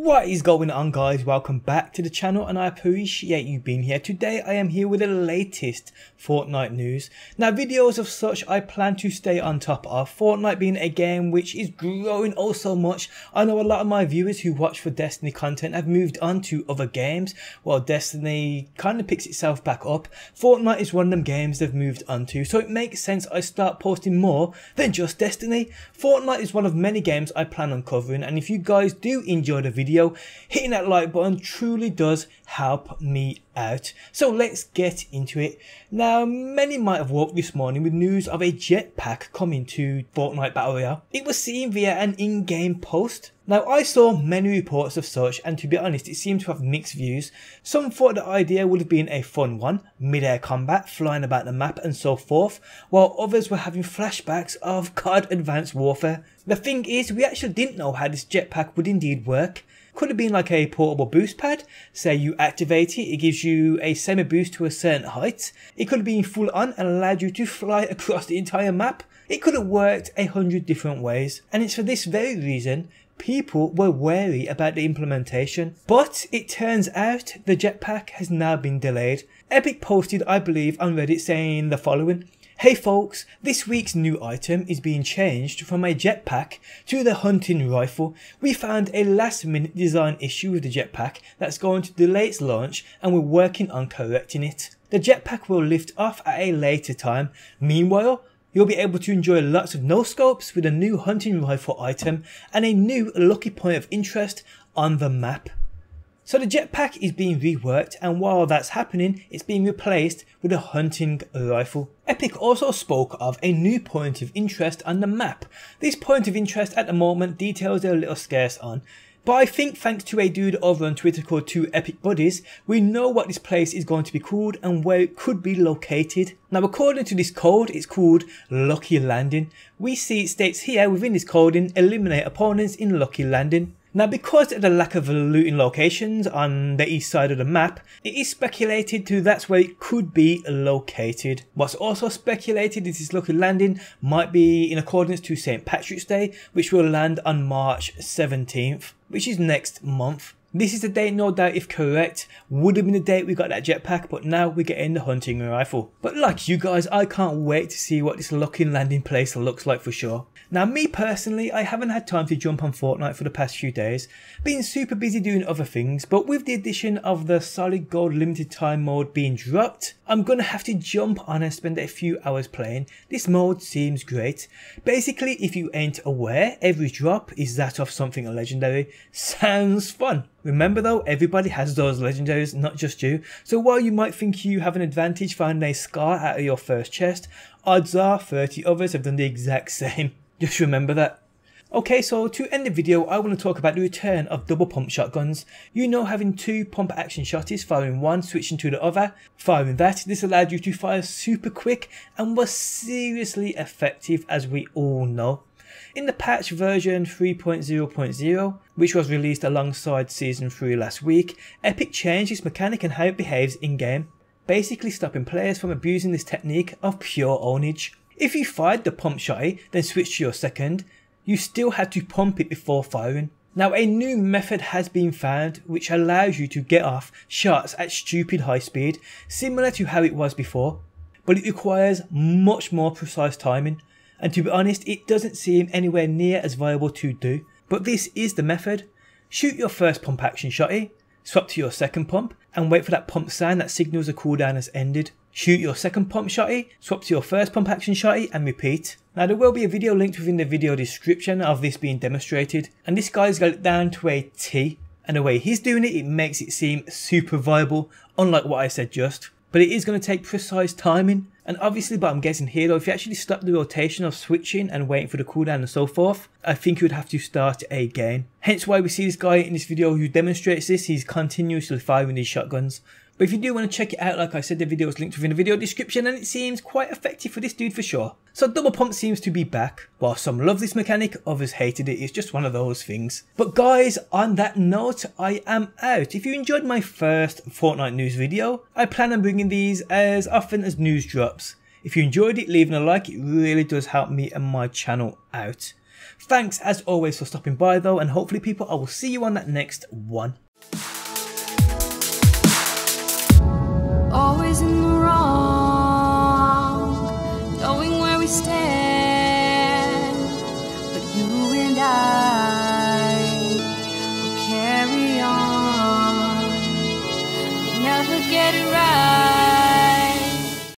What is going on guys, welcome back to the channel and I appreciate you being here. Today I am here with the latest Fortnite news. Now videos of such I plan to stay on top of, Fortnite being a game which is growing oh so much. I know a lot of my viewers who watch for Destiny content have moved on to other games while Destiny kind of picks itself back up. Fortnite is one of them games they've moved on to so it makes sense I start posting more than just Destiny. Fortnite is one of many games I plan on covering and if you guys do enjoy the video, hitting that like button truly does help me out. So let's get into it. Now, many might have woke this morning with news of a jetpack coming to Fortnite Battle Royale. It was seen via an in-game post. Now, I saw many reports of such, and to be honest, it seemed to have mixed views. Some thought the idea would have been a fun one, mid-air combat, flying about the map and so forth, while others were having flashbacks of COD Advanced Warfare. The thing is, we actually didn't know how this jetpack would indeed work. Could have been like a portable boost pad. Say you activate it, it gives you a semi boost to a certain height. It could have been full on and allowed you to fly across the entire map. It could have worked a hundred different ways. And it's for this very reason people were wary about the implementation. But it turns out the jetpack has now been delayed. Epic posted, I believe, on Reddit saying the following. Hey folks, this week's new item is being changed from a jetpack to the hunting rifle. We found a last minute design issue with the jetpack that's going to delay its launch and we're working on correcting it. The jetpack will lift off at a later time. Meanwhile, You'll be able to enjoy lots of no scopes with a new hunting rifle item and a new lucky point of interest on the map. So the jetpack is being reworked and while that's happening, it's being replaced with a hunting rifle. Epic also spoke of a new point of interest on the map. This point of interest at the moment details are a little scarce on, but I think thanks to a dude over on Twitter called 2 Epic Buddies, we know what this place is going to be called and where it could be located. Now according to this code, it's called Lucky Landing. We see it states here within this coding, eliminate opponents in Lucky Landing. Now because of the lack of looting locations on the east side of the map, it is speculated to that's where it could be located. What's also speculated is this lucky landing might be in accordance to St. Patrick's Day, which will land on March 17th, which is next month. This is the date, no doubt, if correct, would have been the date we got that jetpack, but now we're getting the hunting rifle. But like you guys, I can't wait to see what this Lucky Landing place looks like for sure. Now me personally, I haven't had time to jump on Fortnite for the past few days, been super busy doing other things, but with the addition of the solid gold limited time mode being dropped, I'm gonna have to jump on and spend a few hours playing. This mode seems great. Basically, if you ain't aware, every drop is that of something legendary. Sounds fun. Remember though, everybody has those legendaries, not just you. So while you might think you have an advantage finding a scar out of your first chest, odds are 30 others have done the exact same. Just remember that. Okay, so to end the video, I want to talk about the return of double pump shotguns. You know having two pump action shotties, firing one, switching to the other. Firing that, this allowed you to fire super quick and was seriously effective as we all know. In the patch version 3.0.0, which was released alongside Season 3 last week, Epic changed its mechanic and how it behaves in-game, basically stopping players from abusing this technique of pure ownage. If you fired the pump shotty, then switched to your second, you still had to pump it before firing. Now a new method has been found which allows you to get off shots at stupid high speed, similar to how it was before, but it requires much more precise timing and to be honest it doesn't seem anywhere near as viable to do. But this is the method. Shoot your first pump action shotty, eh? swap to your second pump and wait for that pump sign that signals the cooldown has ended. Shoot your second pump shotty, eh? swap to your first pump action shotty eh? and repeat. Now there will be a video linked within the video description of this being demonstrated and this guy's got it down to a T and the way he's doing it it makes it seem super viable unlike what I said just. But it is going to take precise timing and obviously, but I'm guessing here though, if you actually stop the rotation of switching and waiting for the cooldown and so forth, I think you would have to start again. Hence why we see this guy in this video who demonstrates this, he's continuously firing these shotguns. But if you do want to check it out, like I said, the video is linked within the video description and it seems quite effective for this dude for sure. So double pump seems to be back. While some love this mechanic, others hated it. It's just one of those things. But guys, on that note, I am out. If you enjoyed my first Fortnite news video, I plan on bringing these as often as news drops. If you enjoyed it, leaving a like, it really does help me and my channel out. Thanks as always for stopping by though and hopefully people I will see you on that next one. poison